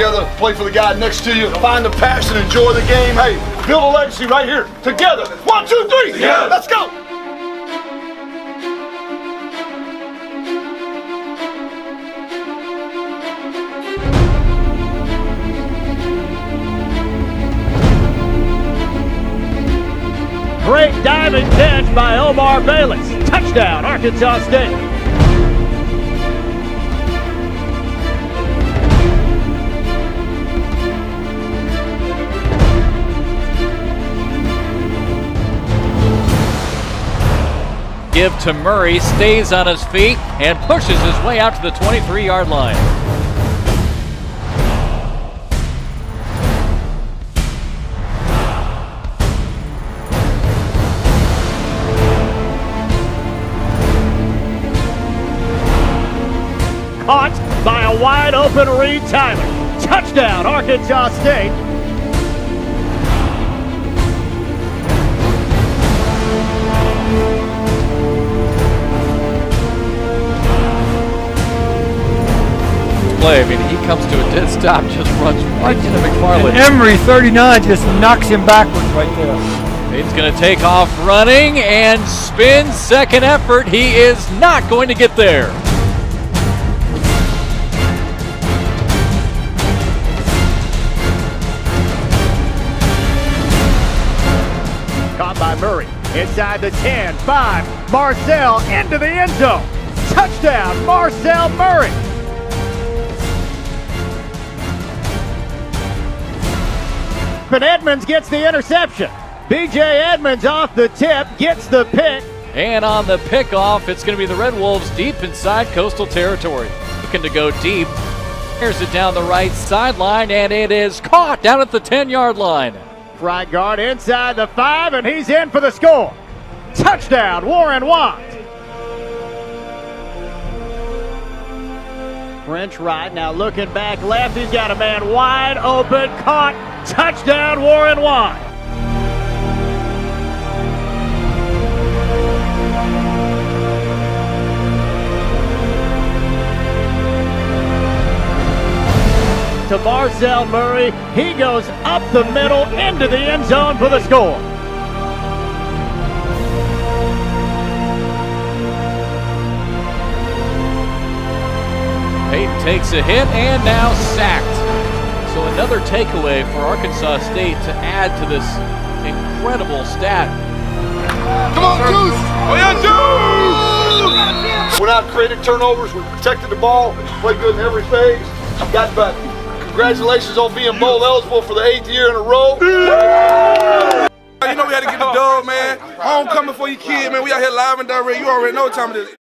together, play for the guy next to you, find the passion, enjoy the game. Hey, build a legacy right here, together. One, two, three. Together. Let's go. Great diving catch by Omar Bayless. Touchdown, Arkansas State. Give to Murray, stays on his feet, and pushes his way out to the 23 yard line. Caught by a wide open Reed Tyler. Touchdown, Arkansas State. Play. I mean, he comes to a dead stop, just runs right into McFarland. And Emery, 39, just knocks him backwards right there. He's going to take off running and spin. Second effort. He is not going to get there. Caught by Murray. Inside the 10, 5. Marcel into the end zone. Touchdown, Marcel Murray. And Edmonds gets the interception. BJ Edmonds off the tip, gets the pick. And on the pickoff, it's going to be the Red Wolves deep inside coastal territory. Looking to go deep. Here's it down the right sideline, and it is caught down at the 10 yard line. Right guard inside the five, and he's in for the score. Touchdown, Warren Watt. French right now looking back left. He's got a man wide open, caught. Touchdown, Warren Watt. To Marcel Murray. He goes up the middle into the end zone for the score. Payton takes a hit and now sacked. So another takeaway for Arkansas State to add to this incredible stat. Come on, Deuce! Oh, yeah, Deuce! We're not creating turnovers. We protected the ball. Played good in every phase. Got back. Congratulations on being bowl eligible for the eighth year in a row. You know we had to get the dub, man. Homecoming for your kid, man. We out here live and direct. You already know what time it is.